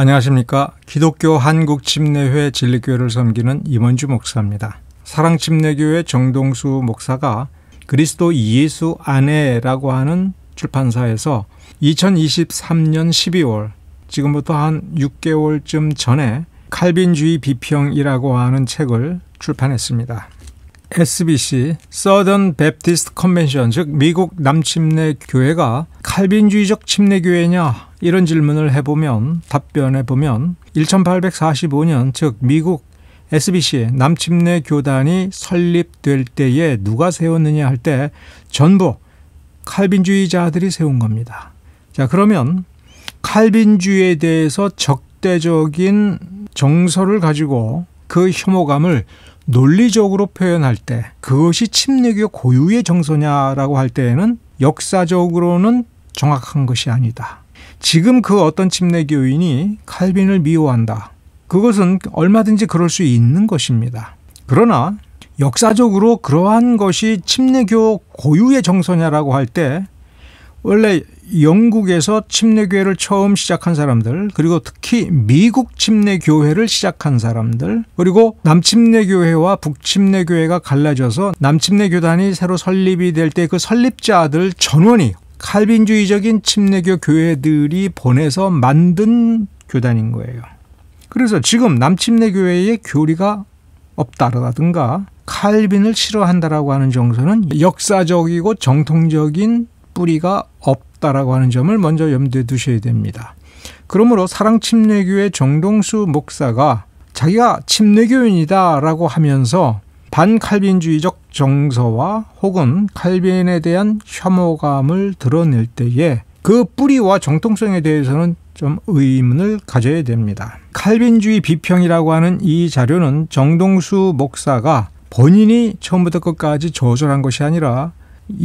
안녕하십니까. 기독교 한국침례회 진리교회를 섬기는 임원주 목사입니다. 사랑침례교회 정동수 목사가 그리스도 예수 안에라고 하는 출판사에서 2023년 12월 지금부터 한 6개월쯤 전에 칼빈주의 비평이라고 하는 책을 출판했습니다. SBC Southern Baptist Convention 즉 미국 남침례 교회가 칼빈주의적 침례 교회냐 이런 질문을 해보면 답변해 보면 1845년 즉 미국 SBC 남침례 교단이 설립될 때에 누가 세웠느냐 할 때 전부 칼빈주의자들이 세운 겁니다. 자 그러면 칼빈주의에 대해서 적대적인 정서를 가지고 그 혐오감을 논리적으로 표현할 때 그것이 침례교 고유의 정서냐라고 할 때에는 역사적으로는 정확한 것이 아니다. 지금 그 어떤 침례 교인이 칼빈을 미워한다. 그것은 얼마든지 그럴 수 있는 것입니다. 그러나 역사적으로 그러한 것이 침례교 고유의 정서냐라고 할 때 원래 영국에서 침례교회를 처음 시작한 사람들, 그리고 특히 미국 침례교회를 시작한 사람들, 그리고 남침례교회와 북침례교회가 갈라져서 남침례교단이 새로 설립이 될 때 그 설립자들 전원이 칼빈주의적인 침례교 교회들이 보내서 만든 교단인 거예요. 그래서 지금 남침례 교회의 교리가 없다라든가 칼빈을 싫어한다라고 하는 정서는 역사적이고 정통적인 뿌리가 없다라고 하는 점을 먼저 염두에 두셔야 됩니다. 그러므로 사랑침례교회 정동수 목사가 자기가 침례교인이다라고 하면서 반칼빈주의적 정서와 혹은 칼빈에 대한 혐오감을 드러낼 때에 그 뿌리와 정통성에 대해서는 좀 의문을 가져야 됩니다. 칼빈주의 비평이라고 하는 이 자료는 정동수 목사가 본인이 처음부터 끝까지 조절한 것이 아니라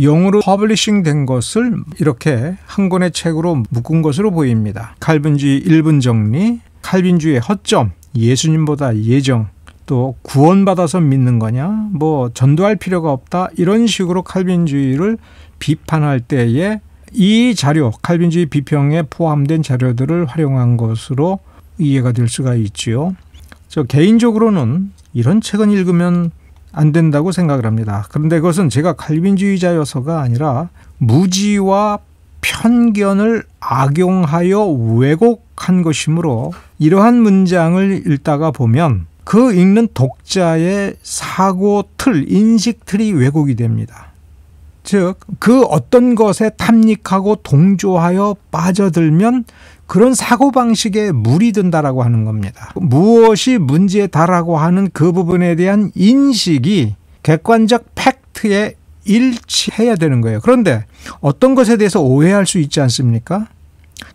영어로 publishing 된 것을 이렇게 한 권의 책으로 묶은 것으로 보입니다. 칼빈주의 1분 정리, 칼빈주의 허점, 예수님보다 예정, 또 구원받아서 믿는 거냐, 뭐 전도할 필요가 없다 이런 식으로 칼빈주의를 비판할 때에 이 자료, 칼빈주의 비평에 포함된 자료들을 활용한 것으로 이해가 될 수가 있지요. 저 개인적으로는 이런 책은 읽으면 안 된다고 생각을 합니다. 그런데 그것은 제가 칼빈주의자여서가 아니라 무지와 편견을 악용하여 왜곡한 것이므로 이러한 문장을 읽다가 보면 그 읽는 독자의 사고 틀, 인식 틀이 왜곡이 됩니다. 즉, 그 어떤 것에 탐닉하고 동조하여 빠져들면 그런 사고방식에 물이 든다라고 하는 겁니다. 무엇이 문제다라고 하는 그 부분에 대한 인식이 객관적 팩트에 일치해야 되는 거예요. 그런데 어떤 것에 대해서 오해할 수 있지 않습니까?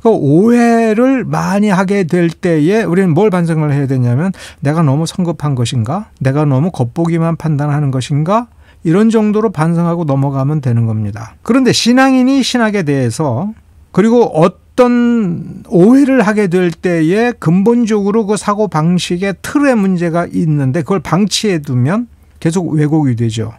그 오해를 많이 하게 될 때에 우리는 뭘 반성을 해야 되냐면 내가 너무 성급한 것인가? 내가 너무 겉보기만 판단하는 것인가? 이런 정도로 반성하고 넘어가면 되는 겁니다. 그런데 신앙인이 신학에 대해서 그리고 어떤 오해를 하게 될 때에 근본적으로 그 사고 방식의 틀에 문제가 있는데 그걸 방치해 두면 계속 왜곡이 되죠.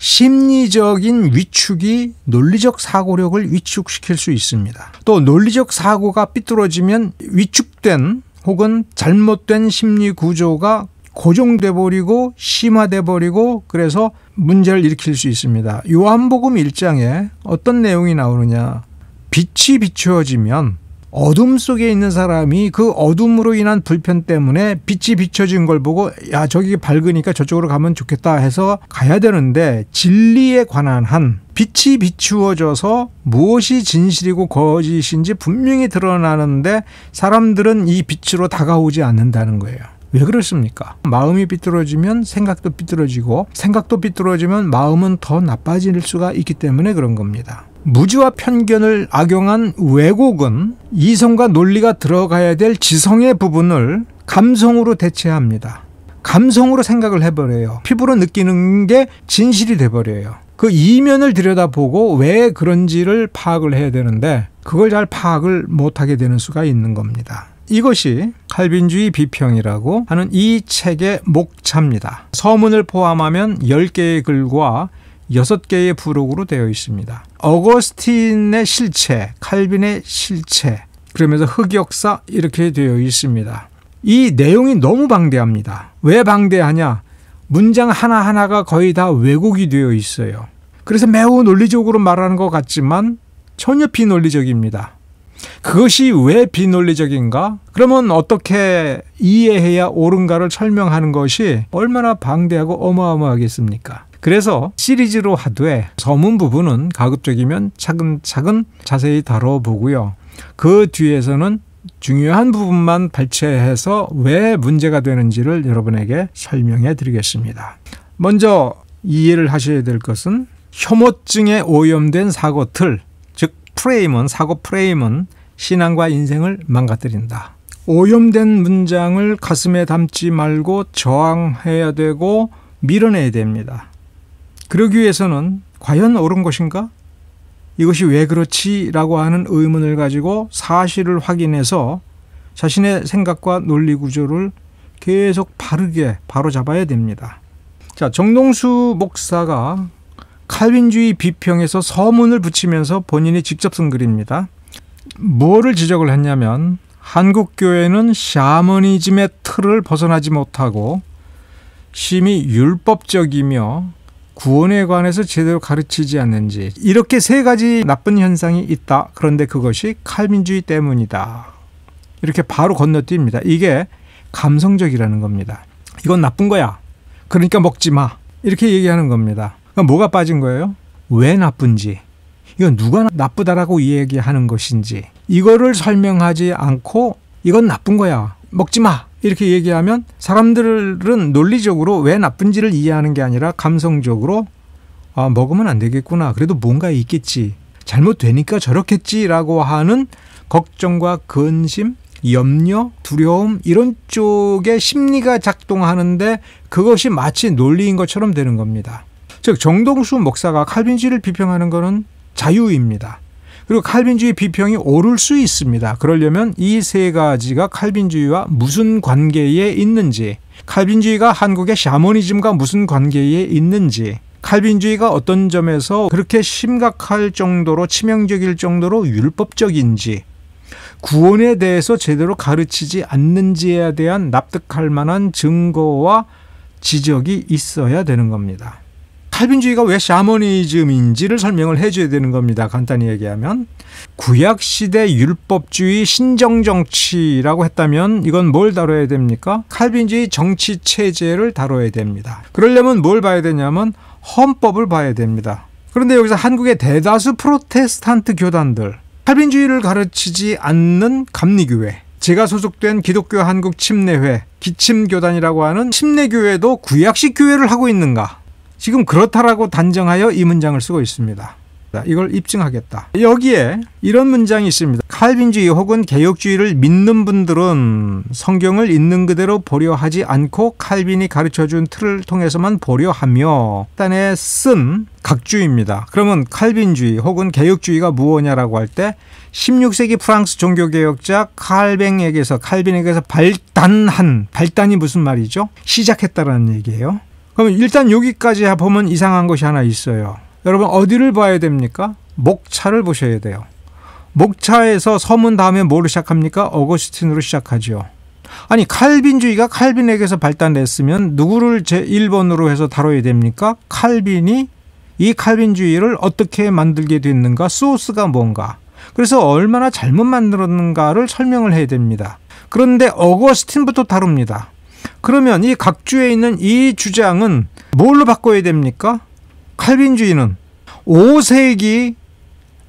심리적인 위축이 논리적 사고력을 위축시킬 수 있습니다. 또 논리적 사고가 삐뚤어지면 위축된 혹은 잘못된 심리 구조가 고정돼 버리고 심화돼 버리고 그래서 문제를 일으킬 수 있습니다. 요한복음 1장에 어떤 내용이 나오느냐? 빛이 비추어지면 어둠 속에 있는 사람이 그 어둠으로 인한 불편 때문에 빛이 비춰진 걸 보고 야 저기 밝으니까 저쪽으로 가면 좋겠다 해서 가야 되는데 진리에 관한 한 빛이 비추어져서 무엇이 진실이고 거짓인지 분명히 드러나는데 사람들은 이 빛으로 다가오지 않는다는 거예요. 왜 그렇습니까? 마음이 삐뚤어지면 생각도 삐뚤어지고 생각도 삐뚤어지면 마음은 더 나빠질 수가 있기 때문에 그런 겁니다. 무지와 편견을 악용한 왜곡은 이성과 논리가 들어가야 될 지성의 부분을 감성으로 대체합니다. 감성으로 생각을 해버려요. 피부로 느끼는 게 진실이 돼버려요. 그 이면을 들여다보고 왜 그런지를 파악을 해야 되는데 그걸 잘 파악을 못하게 되는 수가 있는 겁니다. 이것이 칼빈주의 비평이라고 하는 이 책의 목차입니다. 서문을 포함하면 10개의 글과 6개의 부록으로 되어 있습니다. 어거스틴의 실체, 칼빈의 실체, 그러면서 흑역사 이렇게 되어 있습니다. 이 내용이 너무 방대합니다. 왜 방대하냐? 문장 하나하나가 거의 다 왜곡이 되어 있어요. 그래서 매우 논리적으로 말하는 것 같지만 전혀 비논리적입니다. 그것이 왜 비논리적인가? 그러면 어떻게 이해해야 옳은가를 설명하는 것이 얼마나 방대하고 어마어마하겠습니까? 그래서 시리즈로 하되 서문 부분은 가급적이면 차근차근 자세히 다뤄보고요. 그 뒤에서는 중요한 부분만 발췌해서 왜 문제가 되는지를 여러분에게 설명해 드리겠습니다. 먼저 이해를 하셔야 될 것은 혐오증에 오염된 사고 틀, 즉 프레임은 사고 프레임은 신앙과 인생을 망가뜨린다. 오염된 문장을 가슴에 담지 말고 저항해야 되고 밀어내야 됩니다. 그러기 위해서는 과연 옳은 것인가? 이것이 왜 그렇지? 라고 하는 의문을 가지고 사실을 확인해서 자신의 생각과 논리 구조를 계속 바르게 바로잡아야 됩니다. 자, 정동수 목사가 칼빈주의 비평에서 서문을 붙이면서 본인이 직접 쓴 글입니다. 뭐를 지적을 했냐면 한국 교회는 샤머니즘의 틀을 벗어나지 못하고 심히 율법적이며 구원에 관해서 제대로 가르치지 않는지 이렇게 세 가지 나쁜 현상이 있다. 그런데 그것이 칼빈주의 때문이다. 이렇게 바로 건너뜁니다. 이게 감성적이라는 겁니다. 이건 나쁜 거야. 그러니까 먹지 마. 이렇게 얘기하는 겁니다. 그러니까 뭐가 빠진 거예요? 왜 나쁜지. 이건 누가 나쁘다라고 얘기하는 것인지. 이거를 설명하지 않고 이건 나쁜 거야. 먹지 마. 이렇게 얘기하면 사람들은 논리적으로 왜 나쁜지를 이해하는 게 아니라 감성적으로 아, 먹으면 안 되겠구나. 그래도 뭔가 있겠지. 잘못되니까 저렇겠지라고 하는 걱정과 근심, 염려, 두려움 이런 쪽의 심리가 작동하는데 그것이 마치 논리인 것처럼 되는 겁니다. 즉 정동수 목사가 칼빈주의를 비평하는 것은 자유입니다. 그리고 칼빈주의 비평이 옳을 수 있습니다. 그러려면 이 세 가지가 칼빈주의와 무슨 관계에 있는지, 칼빈주의가 한국의 샤머니즘과 무슨 관계에 있는지, 칼빈주의가 어떤 점에서 그렇게 심각할 정도로 치명적일 정도로 율법적인지, 구원에 대해서 제대로 가르치지 않는지에 대한 납득할 만한 증거와 지적이 있어야 되는 겁니다. 칼빈주의가 왜 샤머니즘인지를 설명을 해줘야 되는 겁니다. 간단히 얘기하면 구약 시대 율법주의 신정 정치라고 했다면 이건 뭘 다뤄야 됩니까? 칼빈주의 정치 체제를 다뤄야 됩니다. 그러려면 뭘 봐야 되냐면 헌법을 봐야 됩니다. 그런데 여기서 한국의 대다수 프로테스탄트 교단들 칼빈주의를 가르치지 않는 감리교회 제가 소속된 기독교 한국 침례회 기침교단이라고 하는 침례교회도 구약식 교회를 하고 있는가? 지금 그렇다라고 단정하여 이 문장을 쓰고 있습니다. 이걸 입증하겠다. 여기에 이런 문장이 있습니다. 칼빈주의 혹은 개혁주의를 믿는 분들은 성경을 있는 그대로 보려 하지 않고 칼빈이 가르쳐 준 틀을 통해서만 보려 하며 단에 쓴 각주입니다. 그러면 칼빈주의 혹은 개혁주의가 무엇냐라고 할 때 16세기 프랑스 종교개혁자 칼뱅에게서 칼빈에게서 발단한 발단이 무슨 말이죠? 시작했다라는 얘기예요. 그러면 일단 여기까지 보면 이상한 것이 하나 있어요. 여러분 어디를 봐야 됩니까? 목차를 보셔야 돼요. 목차에서 서문 다음에 뭐로 시작합니까? 어거스틴으로 시작하죠. 아니 칼빈주의가 칼빈에게서 발단됐으면 누구를 제 1번으로 해서 다뤄야 됩니까? 칼빈이 이 칼빈주의를 어떻게 만들게 됐는가? 소스가 뭔가? 그래서 얼마나 잘못 만들었는가를 설명을 해야 됩니다. 그런데 어거스틴부터 다룹니다. 그러면 이 각주에 있는 이 주장은 뭘로 바꿔야 됩니까? 칼빈주의는 5세기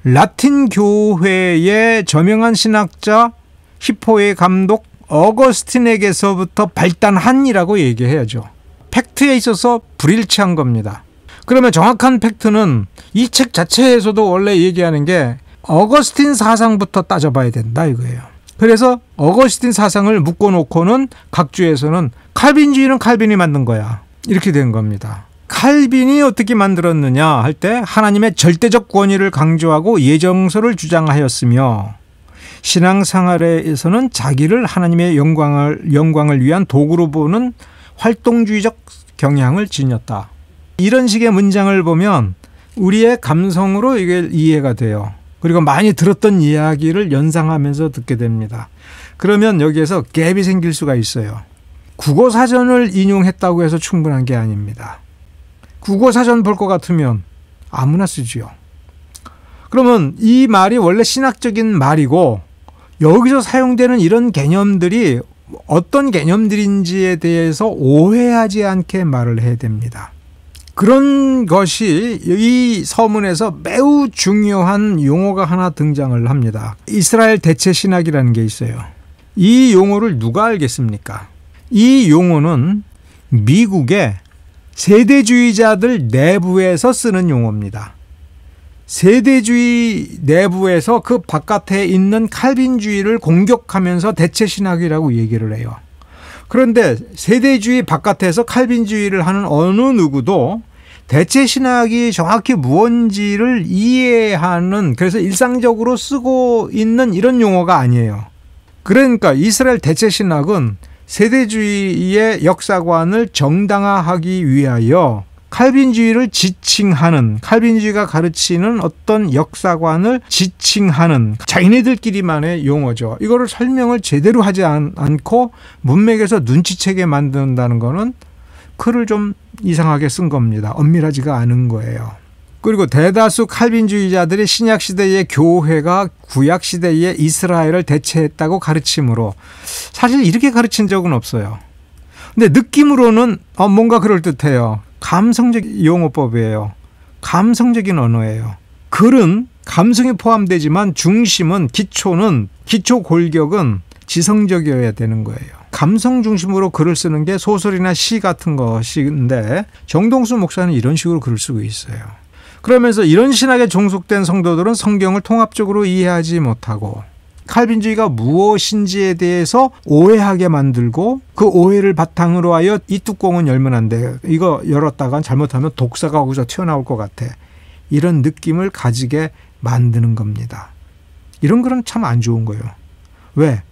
라틴 교회의 저명한 신학자 히포의 감독 어거스틴에게서부터 발단한이라고 얘기해야죠. 팩트에 있어서 불일치한 겁니다. 그러면 정확한 팩트는 이 책 자체에서도 원래 얘기하는 게 어거스틴 사상부터 따져봐야 된다 이거예요. 그래서 어거스틴 사상을 묶어놓고는 각주에서는 칼빈주의는 칼빈이 만든 거야. 이렇게 된 겁니다. 칼빈이 어떻게 만들었느냐 할 때 하나님의 절대적 권위를 강조하고 예정서를 주장하였으며 신앙생활에서는 자기를 하나님의 영광을 영광을 위한 도구로 보는 활동주의적 경향을 지녔다. 이런 식의 문장을 보면 우리의 감성으로 이게 이해가 돼요. 그리고 많이 들었던 이야기를 연상하면서 듣게 됩니다. 그러면 여기에서 갭이 생길 수가 있어요. 국어 사전을 인용했다고 해서 충분한 게 아닙니다. 국어 사전 볼 것 같으면 아무나 쓰지요. 그러면 이 말이 원래 신학적인 말이고 여기서 사용되는 이런 개념들이 어떤 개념들인지에 대해서 오해하지 않게 말을 해야 됩니다. 그런 것이 이 서문에서 매우 중요한 용어가 하나 등장을 합니다. 이스라엘 대체 신학이라는 게 있어요. 이 용어를 누가 알겠습니까? 이 용어는 미국의 세대주의자들 내부에서 쓰는 용어입니다. 세대주의 내부에서 그 바깥에 있는 칼빈주의를 공격하면서 대체 신학이라고 얘기를 해요. 그런데 세대주의 바깥에서 칼빈주의를 하는 어느 누구도 대체 신학이 정확히 무언지를 이해하는 그래서 일상적으로 쓰고 있는 이런 용어가 아니에요. 그러니까 이스라엘 대체 신학은 세대주의의 역사관을 정당화하기 위하여 칼빈주의를 지칭하는 칼빈주의가 가르치는 어떤 역사관을 지칭하는 자기네들끼리만의 용어죠. 이거를 설명을 제대로 하지 않, 고 문맥에서 눈치채게 만든다는 거는 글을 좀 이상하게 쓴 겁니다. 엄밀하지가 않은 거예요. 그리고 대다수 칼빈주의자들이 신약 시대의 교회가 구약 시대의 이스라엘을 대체했다고 가르침으로 사실 이렇게 가르친 적은 없어요. 근데 느낌으로는 어, 뭔가 그럴 듯해요. 감성적 용어법이에요. 감성적인 언어예요. 글은 감성이 포함되지만 중심은 기초는 기초 골격은 지성적이어야 되는 거예요. 감성 중심으로 글을 쓰는 게 소설이나 시 같은 것인데 정동수 목사는 이런 식으로 글을 쓰고 있어요. 그러면서 이런 신학에 종속된 성도들은 성경을 통합적으로 이해하지 못하고 칼빈주의가 무엇인지에 대해서 오해하게 만들고 그 오해를 바탕으로 하여 이 뚜껑은 열면 안 돼. 이거 열었다가 잘못하면 독사가 거기서 튀어나올 것 같아. 이런 느낌을 가지게 만드는 겁니다. 이런 거는 참 안 좋은 거예요. 왜?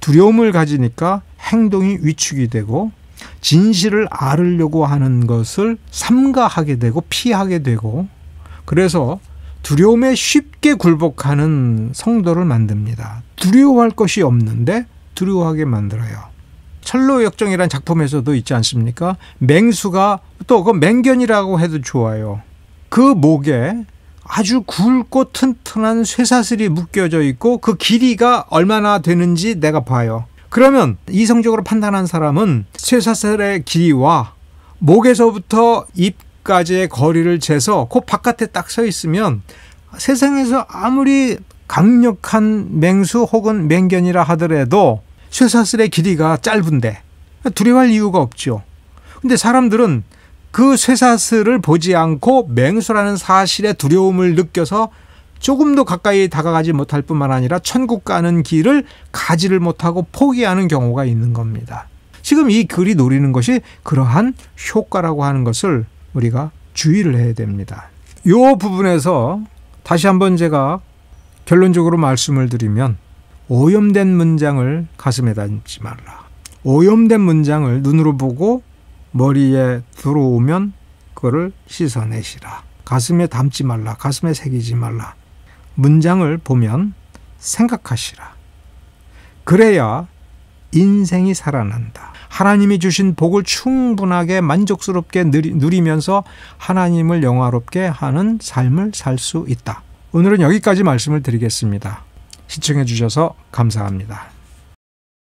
두려움을 가지니까 행동이 위축이 되고 진실을 알으려고 하는 것을 삼가하게 되고 피하게 되고 그래서 두려움에 쉽게 굴복하는 성도를 만듭니다. 두려워할 것이 없는데 두려워하게 만들어요. 철로 역정이란 작품에서도 있지 않습니까? 맹수가 또 그 맹견이라고 해도 좋아요. 그 목에 아주 굵고 튼튼한 쇠사슬이 묶여져 있고 그 길이가 얼마나 되는지 내가 봐요. 그러면 이성적으로 판단한 사람은 쇠사슬의 길이와 목에서부터 입 까지의 거리를 재서 그 바깥에 딱 서 있으면 세상에서 아무리 강력한 맹수 혹은 맹견이라 하더라도 쇠사슬의 길이가 짧은데 두려워할 이유가 없죠. 근데 사람들은 그 쇠사슬을 보지 않고 맹수라는 사실에 두려움을 느껴서 조금도 가까이 다가가지 못할 뿐만 아니라 천국 가는 길을 가지를 못하고 포기하는 경우가 있는 겁니다. 지금 이 글이 노리는 것이 그러한 효과라고 하는 것을 우리가 주의를 해야 됩니다. 이 부분에서 다시 한번 제가 결론적으로 말씀을 드리면 오염된 문장을 가슴에 담지 말라. 오염된 문장을 눈으로 보고 머리에 들어오면 그거를 씻어내시라. 가슴에 담지 말라. 가슴에 새기지 말라. 문장을 보면 생각하시라. 그래야 인생이 살아난다. 하나님이 주신 복을 충분하게 만족스럽게 누리면서 하나님을 영화롭게 하는 삶을 살 수 있다. 오늘은 여기까지 말씀을 드리겠습니다. 시청해 주셔서 감사합니다.